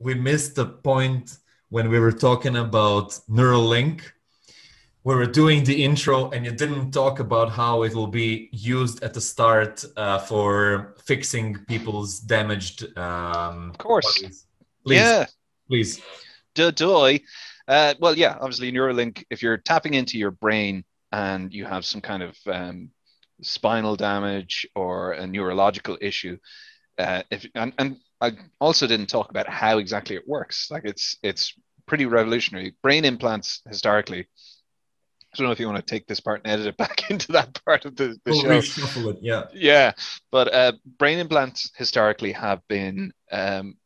we missed the point when we were talking about Neuralink. We were doing the intro, and you didn't talk about how it will be used at the start uh, for fixing people's damaged. Um, of course. Bodies. Please, yeah. Please. Do, do I? Uh, well, yeah, obviously, Neuralink, if you're tapping into your brain and you have some kind of um, spinal damage or a neurological issue, uh, if and, and I also didn't talk about how exactly it works. Like it's it's pretty revolutionary. Brain implants historically. I don't know if you want to take this part and edit it back into that part of the, the we'll show. It, yeah. Yeah, but uh, brain implants historically have been, um,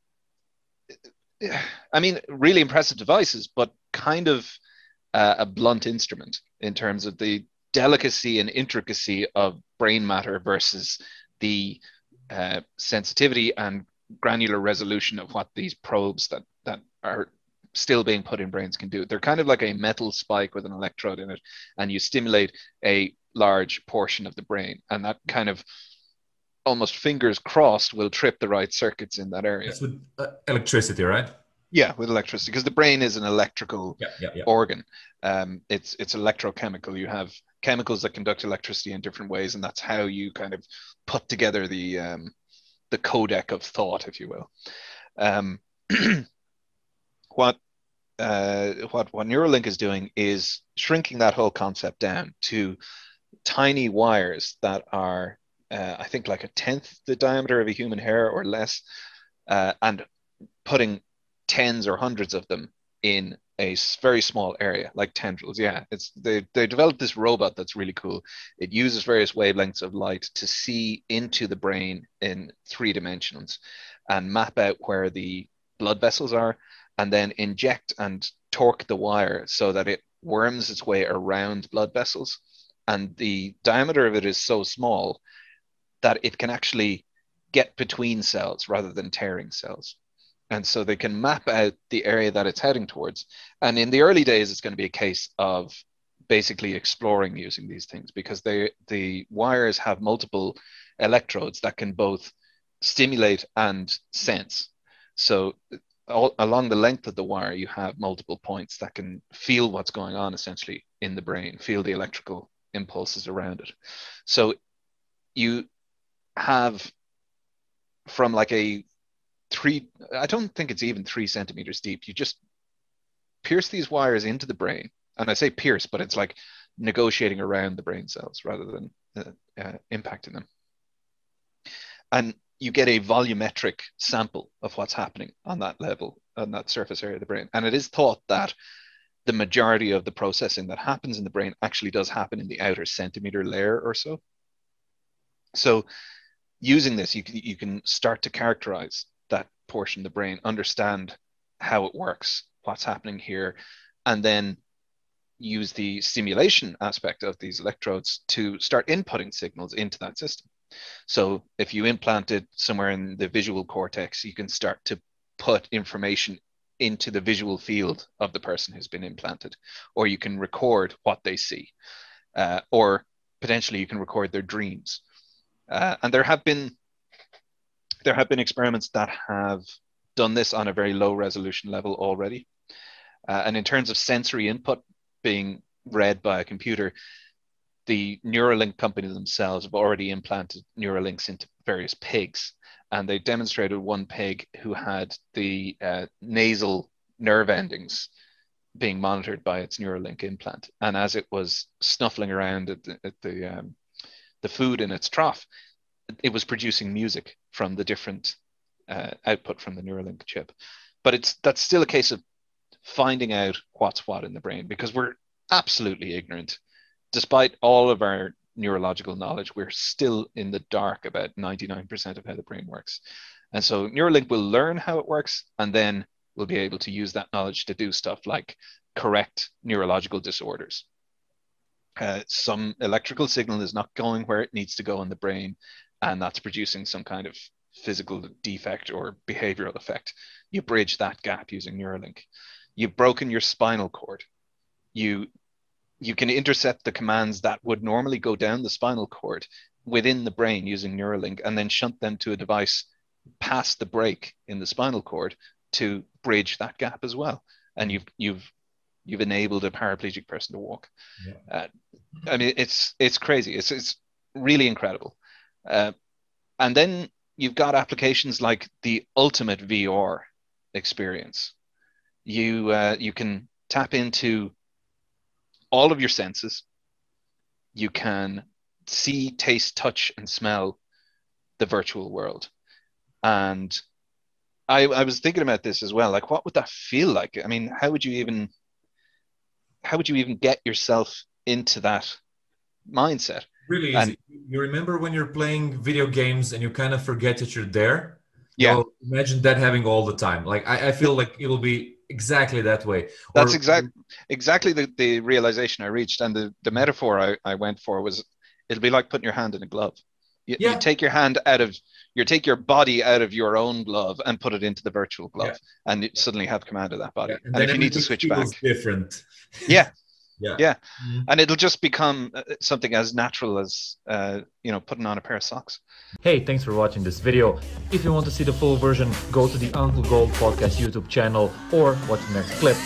I mean, really impressive devices, but kind of uh, a blunt instrument in terms of the delicacy and intricacy of brain matter versus the uh, sensitivity and granular resolution of what these probes that that are still being put in brains can do. They're kind of like a metal spike with an electrode in it, and you stimulate a large portion of the brain, and that kind of almost fingers crossed will trip the right circuits in that area. That's with uh, electricity, right? Yeah, with electricity, because the brain is an electrical yeah, yeah, yeah. organ. Um, it's it's electrochemical. You have chemicals that conduct electricity in different ways, and that's how you kind of put together the um, the codec of thought, if you will. Um, what uh, what what Neuralink is doing is shrinking that whole concept down to tiny wires that are, uh, I think, like a tenth the diameter of a human hair or less, uh, and putting tens or hundreds of them in a very small area like tendrils. Yeah it's they they developed this robot that's really cool. It uses various wavelengths of light to see into the brain in three dimensions and map out where the blood vessels are and then inject and torque the wire so that it worms its way around blood vessels. And the diameter of it is so small that it can actually get between cells rather than tearing cells and so they can map out the area that it's heading towards. And in the early days, it's going to be a case of basically exploring using these things because they the wires have multiple electrodes that can both stimulate and sense. So all, along the length of the wire, you have multiple points that can feel what's going on essentially in the brain, feel the electrical impulses around it. So you have from like a three, I don't think it's even three centimeters deep. You just pierce these wires into the brain. And I say pierce, but it's like negotiating around the brain cells rather than uh, uh, impacting them. And you get a volumetric sample of what's happening on that level, on that surface area of the brain. And it is thought that the majority of the processing that happens in the brain actually does happen in the outer centimeter layer or so. So using this, you you can start to characterize that portion of the brain, understand how it works, what's happening here, and then use the stimulation aspect of these electrodes to start inputting signals into that system. So if you implant it somewhere in the visual cortex, you can start to put information into the visual field of the person who's been implanted, or you can record what they see, uh, or potentially you can record their dreams. Uh, and there have been there have been experiments that have done this on a very low resolution level already. Uh, and in terms of sensory input being read by a computer, the Neuralink company themselves have already implanted Neuralinks into various pigs. And they demonstrated one pig who had the uh, nasal nerve endings being monitored by its Neuralink implant. And as it was snuffling around at the, at the, um, the food in its trough, it was producing music from the different uh, output from the Neuralink chip. But it's that's still a case of finding out what's what in the brain because we're absolutely ignorant. Despite all of our neurological knowledge, we're still in the dark about 99% of how the brain works. And so Neuralink will learn how it works and then we'll be able to use that knowledge to do stuff like correct neurological disorders. Uh, some electrical signal is not going where it needs to go in the brain and that's producing some kind of physical defect or behavioral effect. You bridge that gap using Neuralink. You've broken your spinal cord. You you can intercept the commands that would normally go down the spinal cord within the brain using Neuralink and then shunt them to a device past the break in the spinal cord to bridge that gap as well. And you've you've you've enabled a paraplegic person to walk. Yeah. Uh, I mean, it's it's crazy. It's it's really incredible. Uh, and then you've got applications like the ultimate VR experience. You uh, you can tap into all of your senses. You can see, taste, touch, and smell the virtual world. And I, I was thinking about this as well. Like, what would that feel like? I mean, how would you even how would you even get yourself into that mindset? Really easy. And, you remember when you're playing video games and you kind of forget that you're there? Yeah. So imagine that having all the time. Like I, I feel like it'll be exactly that way. That's or, exact exactly the, the realization I reached. And the, the metaphor I, I went for was it'll be like putting your hand in a glove. You, yeah. you take your hand out of you take your body out of your own glove and put it into the virtual glove yeah. and you suddenly have command of that body yeah. and, and if you need to switch back different yeah yeah. Yeah. Mm-hmm. and it'll just become uh, something as natural as uh, you know putting on a pair of socks. Hey thanks for watching this video. If you want to see the full version go to the uncle gold podcast youtube channel or watch the next clip